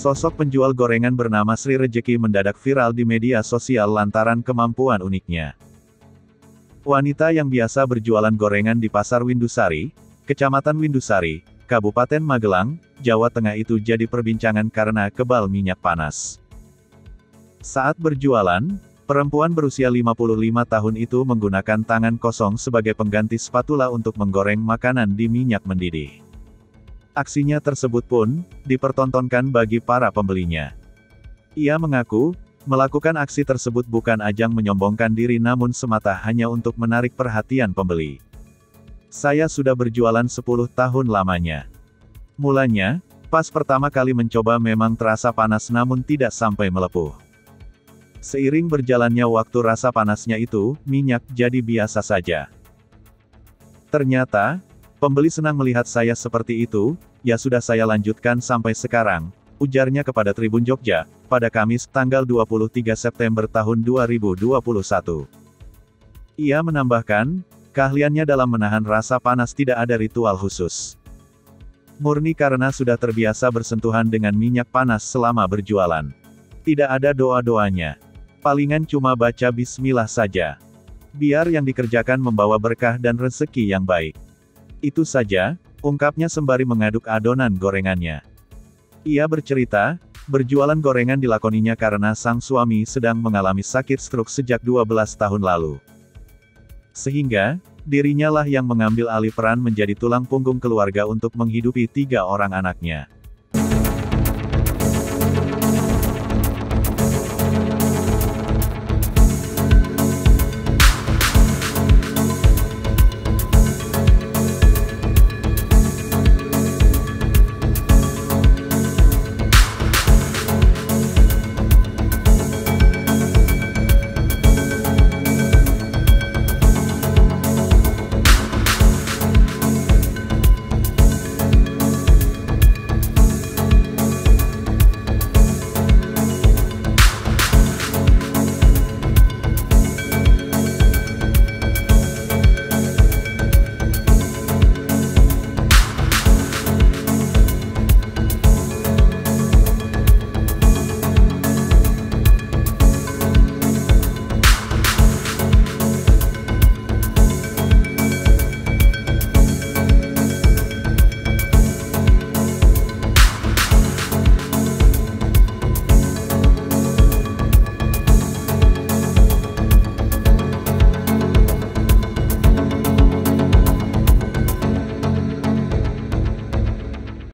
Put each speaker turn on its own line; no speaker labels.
Sosok penjual gorengan bernama Sri Rejeki mendadak viral di media sosial lantaran kemampuan uniknya. Wanita yang biasa berjualan gorengan di Pasar Windusari, Kecamatan Windusari, Kabupaten Magelang, Jawa Tengah itu jadi perbincangan karena kebal minyak panas. Saat berjualan, perempuan berusia 55 tahun itu menggunakan tangan kosong sebagai pengganti spatula untuk menggoreng makanan di minyak mendidih. Aksinya tersebut pun, dipertontonkan bagi para pembelinya. Ia mengaku, melakukan aksi tersebut bukan ajang menyombongkan diri namun semata hanya untuk menarik perhatian pembeli. Saya sudah berjualan 10 tahun lamanya. Mulanya, pas pertama kali mencoba memang terasa panas namun tidak sampai melepuh. Seiring berjalannya waktu rasa panasnya itu, minyak jadi biasa saja. Ternyata, Pembeli senang melihat saya seperti itu, ya sudah saya lanjutkan sampai sekarang, ujarnya kepada Tribun Jogja, pada Kamis, tanggal 23 September tahun 2021. Ia menambahkan, keahliannya dalam menahan rasa panas tidak ada ritual khusus. Murni karena sudah terbiasa bersentuhan dengan minyak panas selama berjualan. Tidak ada doa-doanya. Palingan cuma baca bismillah saja. Biar yang dikerjakan membawa berkah dan rezeki yang baik. Itu saja, ungkapnya sembari mengaduk adonan gorengannya. Ia bercerita, berjualan gorengan dilakoninya karena sang suami sedang mengalami sakit stroke sejak 12 tahun lalu. Sehingga, dirinya lah yang mengambil alih peran menjadi tulang punggung keluarga untuk menghidupi tiga orang anaknya.